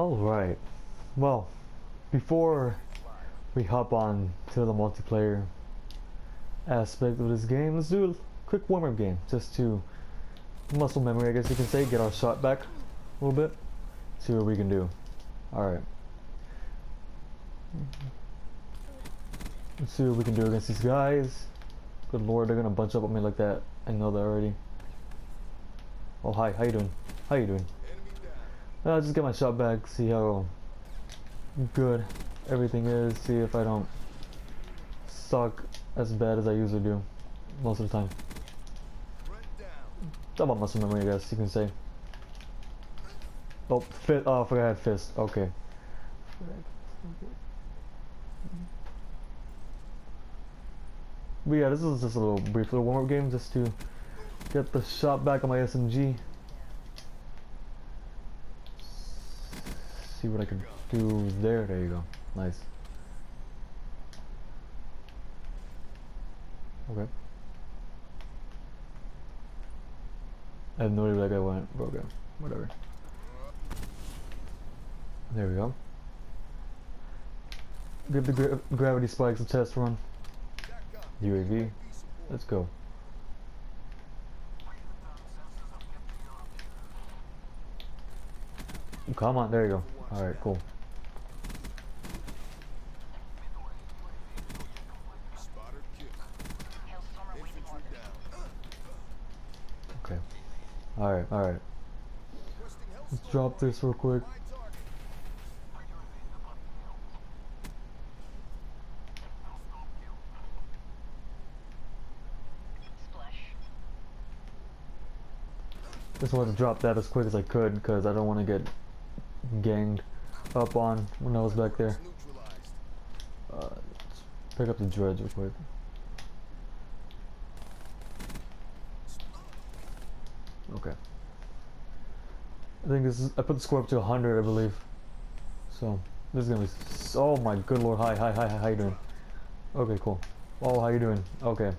Alright. Well, before we hop on to the multiplayer aspect of this game, let's do a quick warm-up game just to muscle memory, I guess you can say, get our shot back a little bit, see what we can do. Alright. Let's see what we can do against these guys. Good lord, they're gonna bunch up on me like that. I know that already. Oh hi, how you doing? How you doing? I'll just get my shot back, see how good everything is, see if I don't suck as bad as I usually do most of the time. About muscle memory, I guess you can say. Oh, fit. Oh, I forgot I had fist. Okay. But yeah, this is just a little brief little warm-up game just to get the shot back on my SMG. See what I can do there. There you go. Nice. Okay. I have no idea where that guy went, but okay. Whatever. There we go. Give the gra gravity spikes a test run. UAV. Let's go. Come on, there you go. Alright, cool. Okay. Alright, alright. Let's drop this real quick. Just wanted to drop that as quick as I could because I don't want to get ganged up on when I was back there. Uh, let's pick up the dredge real quick. Okay. I think this is, I put the score up to 100 I believe. So, this is gonna be, oh my good lord, hi, hi, hi, hi, how you doing? Okay, cool. Oh, how you doing? Okay.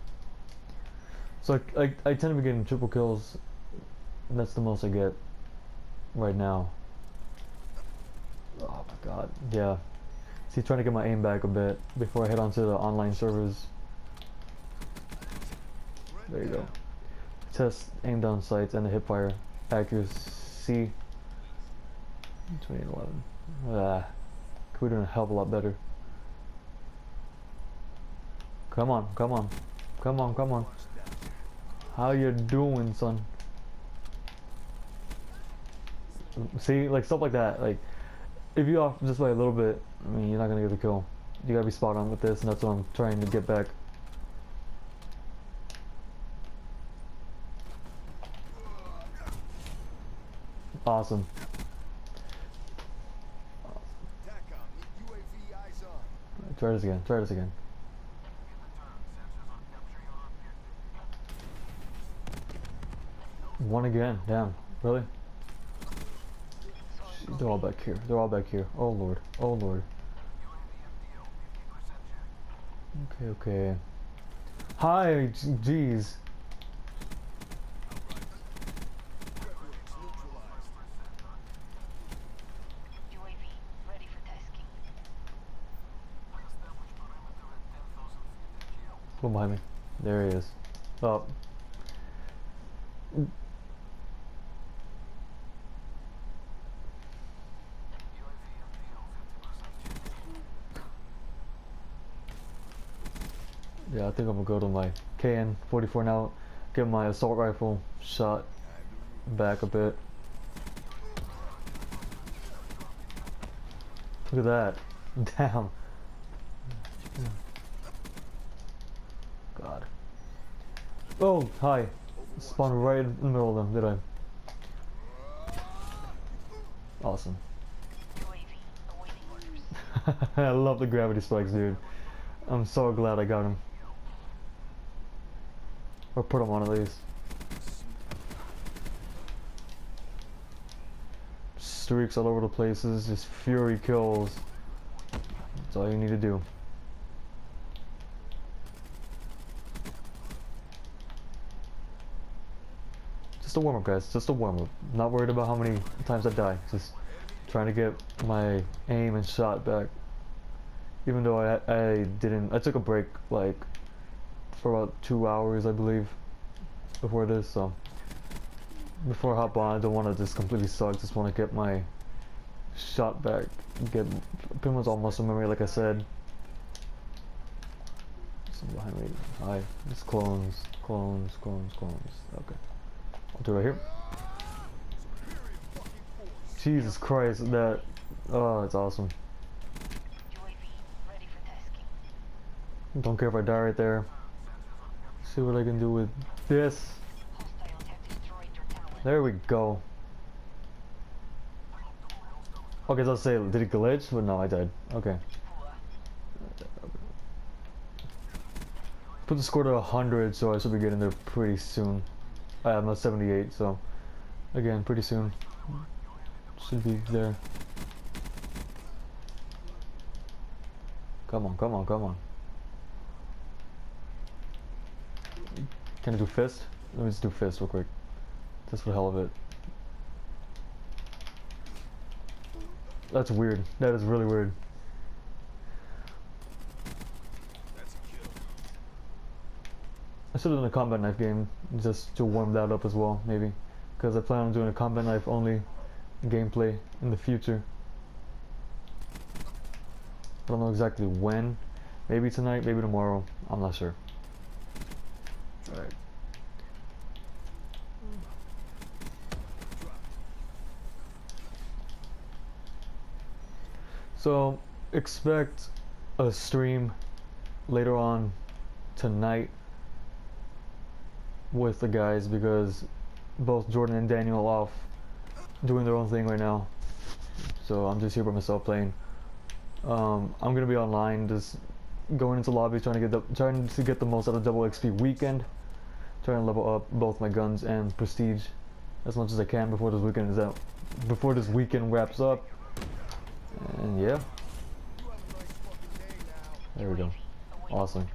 So, I, I, I tend to be getting triple kills. That's the most I get right now. Oh my god, yeah. See, trying to get my aim back a bit before I head onto the online servers. There you go. Test aim down sights and the hip fire accuracy. 2011. Ah, could be doing a hell of a lot better. Come on, come on, come on, come on. How you doing, son? See, like stuff like that, like if you off just by a little bit, I mean, you're not gonna get the kill. You gotta be spot on with this, and that's what I'm trying to get back. Awesome. Try this again. Try this again. One again. Damn. Really? They're all back here. They're all back here. Oh lord. Oh lord. Okay, okay. Hi, jeez. Behind me. There he is. Oh. Yeah, I think I'm gonna go to my KN-44 now, get my assault rifle shot back a bit. Look at that. Damn. God. Oh, hi. Spawned right in the middle of them, did I? Awesome. I love the gravity spikes, dude. I'm so glad I got him. Or put on one of these. Streaks all over the places, just fury kills. That's all you need to do. Just a warm-up guys, just a warm-up. Not worried about how many times I die. Just trying to get my aim and shot back. Even though I I didn't, I took a break like for about two hours, I believe, before this. So before I hop on, I don't want to just completely suck. Just want to get my shot back, get pretty much all muscle memory, like I said. Some behind me. Hi. Just clones, clones, clones, clones. Okay. I'll do it right here. Jesus Christ, that. Oh, it's awesome. UAV ready for tasking. Don't care if I die right there. See what I can do with this. There we go. Okay, so I'll say, did it glitch? But no, I died. Okay. Put the score to 100, so I should be getting there pretty soon. I am at 78, so again, pretty soon. Should be there. Come on, come on, come on. Can I do fist? Let me just do fist real quick. Just for the hell of it. That's weird. That is really weird. I should have done a combat knife game just to warm that up as well, maybe. Because I plan on doing a combat knife only gameplay in the future. I don't know exactly when. Maybe tonight, maybe tomorrow. I'm not sure. So, expect a stream later on tonight with the guys because both Jordan and Daniel are off doing their own thing right now. So I'm just here by myself playing. Um, I'm gonna be online, just going into lobbies, trying to get the trying to get the most out of double XP weekend. Trying to level up both my guns and prestige as much as I can before this weekend is out. Before this weekend wraps up. And yeah. There we go. Awesome.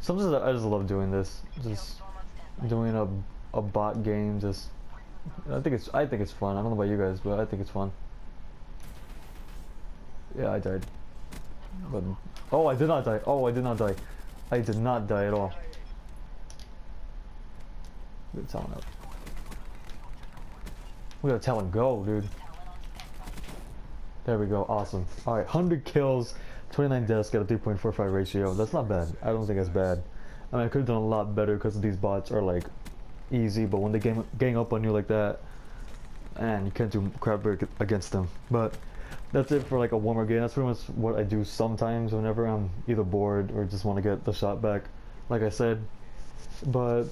Sometimes I just love doing this. Just doing a a bot game. Just I think it's I think it's fun. I don't know about you guys, but I think it's fun. Yeah, I died. But oh, I did not die. Oh, I did not die. I did not die at all. Good talent up. We gotta tell him go, dude. There we go. Awesome. All right, 100 kills, 29 deaths, got a 3.45 ratio. That's not bad. I don't think that's bad. I mean, I could have done a lot better because these bots are like easy, but when they gang, gang up on you like that, and you can't do crap against them. But that's it for like a warmer game. That's pretty much what I do sometimes whenever I'm either bored or just want to get the shot back, like I said. But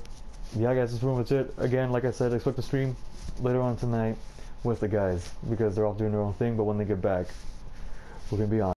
yeah, guys, that's pretty much it. Again, like I said, expect to stream later on tonight with the guys because they're all doing their own thing. But when they get back, we're gonna be on.